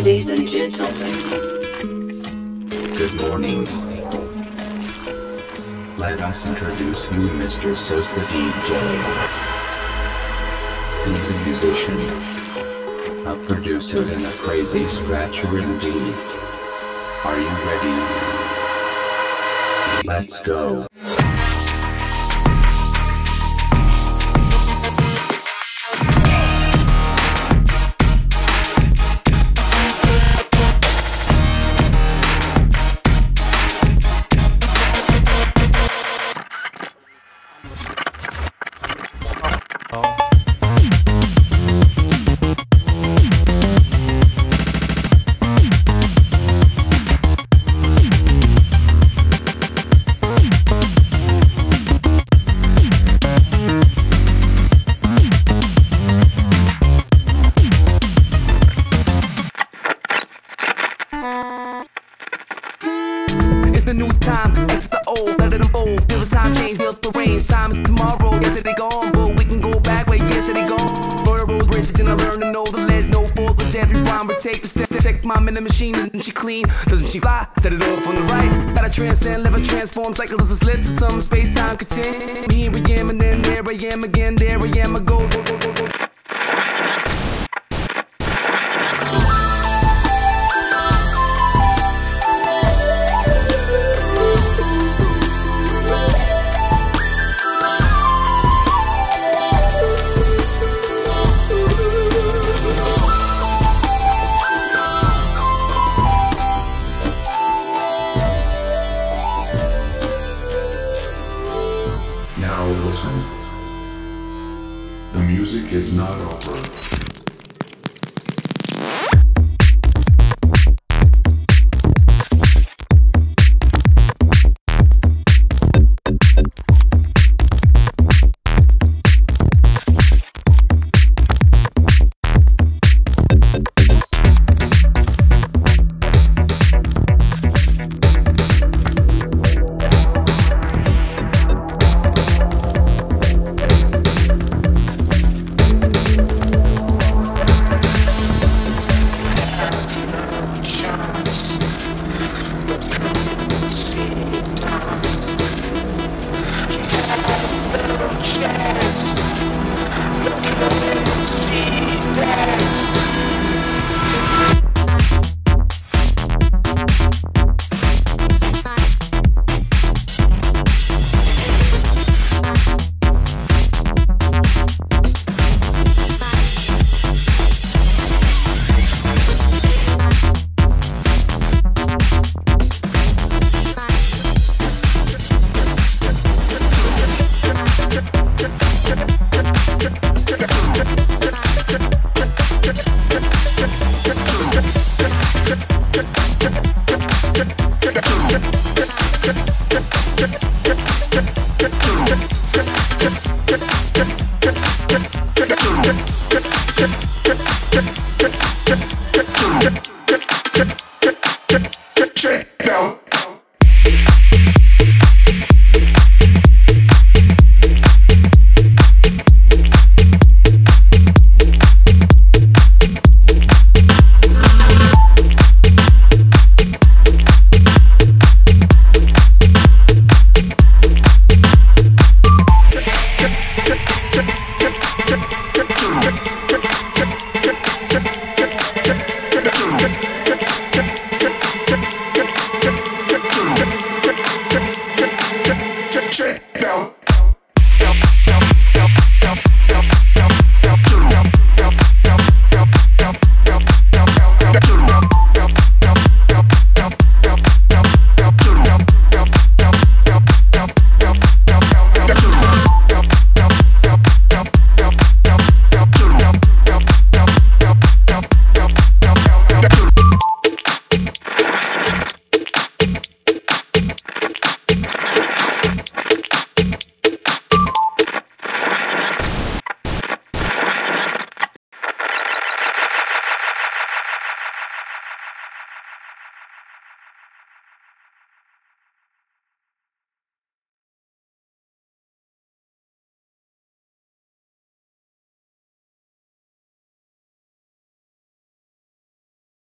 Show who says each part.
Speaker 1: Ladies and gentlemen,
Speaker 2: Good morning. Let us introduce you Mr. Sosa DJ. He's a musician, a producer, and a crazy scratcher indeed. Are you ready? Let's go.
Speaker 3: Let. Feel the time change, feel the range. Time is tomorrow, yesterday gone, but we can go back where yesterday gone. Royal Rose Bridge, and I learn to know the ledge, no fault with every rhyme. We take the step, check in the machine, isn't she clean? Doesn't she fly? Set it off on the right. Gotta transcend, live a transform, cycles as a slits of some space time continue. Here I am, and then there I am again, there I am, I go.
Speaker 4: The music is not over. trick down.